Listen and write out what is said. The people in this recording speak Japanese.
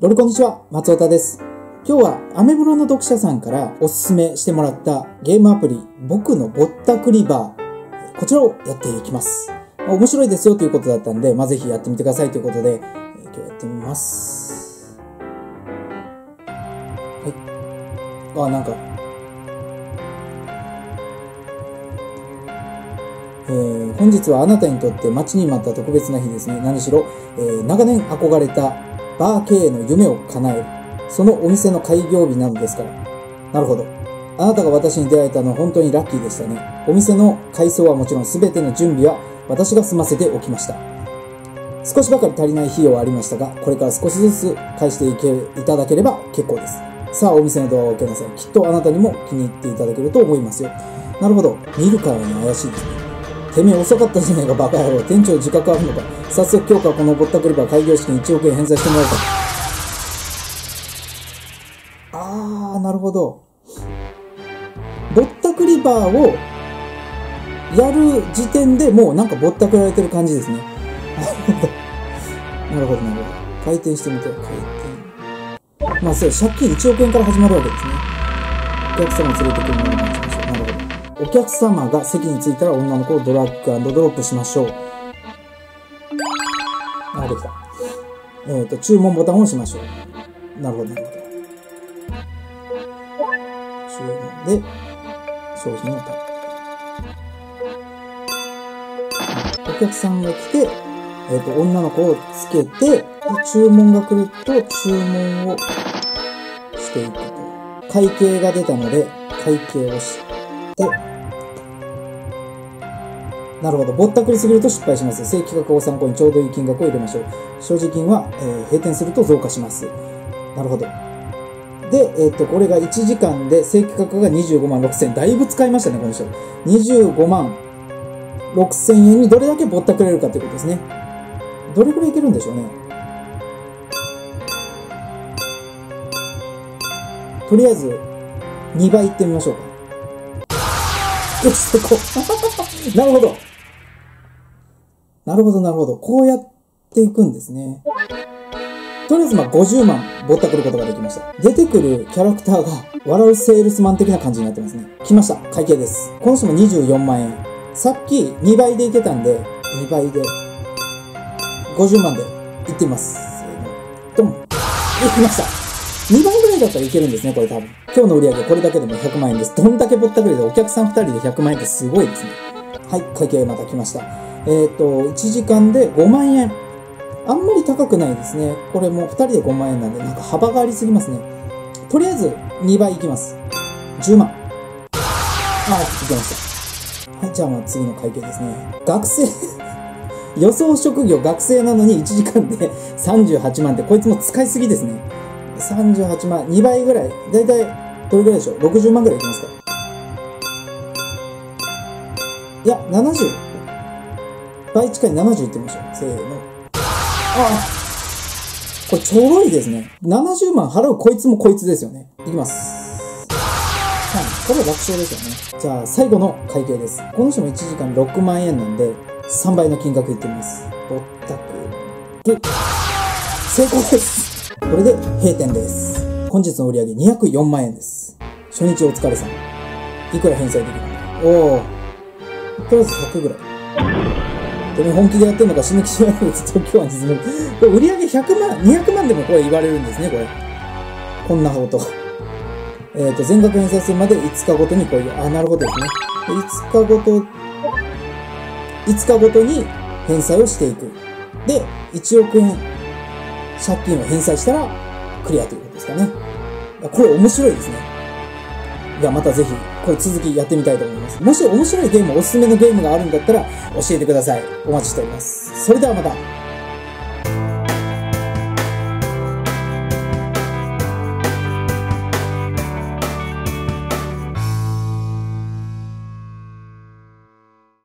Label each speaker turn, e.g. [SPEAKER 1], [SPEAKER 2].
[SPEAKER 1] ロリこんにちは、松尾田です。今日はアメブロの読者さんからおすすめしてもらったゲームアプリ、僕のぼったくりバー、こちらをやっていきます。面白いですよということだったんで、まあ、ぜひやってみてくださいということで、今日やってみます。はい。あ、なんか、えー本日はあなたにとって待ちに待った特別な日ですね。何しろ、えー長年憧れたバー経営の夢を叶える。そのお店の開業日なのですから。なるほど。あなたが私に出会えたのは本当にラッキーでしたね。お店の改装はもちろん全ての準備は私が済ませておきました。少しばかり足りない費用はありましたが、これから少しずつ返していけいただければ結構です。さあ、お店のドアを開けなさい。きっとあなたにも気に入っていただけると思いますよ。なるほど。見るからに怪しいですね。てめえ遅かったじゃないか、バカ野郎。店長自覚あるのか。早速今日からこのぼったくりバー開業資金1億円返済してもらうか。あー、なるほど。ぼったくりバーをやる時点でもうなんかぼったくられてる感じですね。なるほど。なるほど、回転してみて、回転。まあそう、借金1億円から始まるわけですね。お客様連れてくるのをお。客様が席に着いたら女の子をドラッグドロップしましょう。あ、できた。えっ、と、注文ボタンを押しましょう。なるほど、なるほど。注文で、商品をタップ。お客さんが来て、えっ、と、女の子をつけて、注文が来ると、注文をしていくと。会計が出たので、会計をして、なるほど。ぼったくりすぎると失敗します。正規価格を参考にちょうどいい金額を入れましょう。所持金は、えー閉店すると増加します。なるほど。で、えっ、と、これが1時間で正規価格が25万6千。だいぶ使いましたね、この人。25万6千円にどれだけぼったくれるかということですね。どれくらいいけるんでしょうね。とりあえず、2倍いってみましょうか。よし、そこ。なるほど。なるほど、なるほど。こうやっていくんですね。とりあえず、まあ、50万ぼったくることができました。出てくるキャラクターが、笑うセールスマン的な感じになってますね。来ました。会計です。この人も24万円。さっき2倍でいけたんで、2倍で、50万でいってみます。せーの。ドン。いきました。2倍ぐらいだったらいけるんですね、これ多分。今日の売り上げこれだけでも100万円です。どんだけぼったくりでお客さん2人で100万円ってすごいですね。はい、会計また来ました。えっ、と、1時間で5万円。あんまり高くないですね。これも2人で5万円なんで、なんか幅がありすぎますね。とりあえず2倍いきます。10万。あ、いけました。はい、じゃあまあ次の会計ですね。学生 予想職業学生なのに1時間で38万って、こいつも使いすぎですね。38万、2倍ぐらい。だいたい、どれぐらいでしょう ?60 万ぐらいいきますかいや、70。倍近い70いってみましょう。せーの。ああ。これちょろいですね。70万払うこいつもこいつですよね。いきます。はい。これは楽勝ですよね。じゃあ、最後の会計です。この人も1時間6万円なんで、3倍の金額いってみます。ぼったくる。成功です。これで閉店です。本日の売り上げ204万円です。初日お疲れさん。いくら返済できるのおお。とりあえず100ぐらい。でも本気でやってんのか死ぬ気しないでずっと今日は沈む。これ売り上げ100万、200万でもこれ言われるんですね、これ。こんなこと。えっ、と、全額返済するまで5日ごとにこういう、あ、なるほどですね。で5日ごと、5日ごとに返済をしていく。で、1億円借金を返済したらクリアということですかね。これ面白いですね。いや、またぜひ、これ続きやってみたいと思います。もし面白いゲーム、おすすめのゲームがあるんだったら教えてください。お待ちしております。それではまた。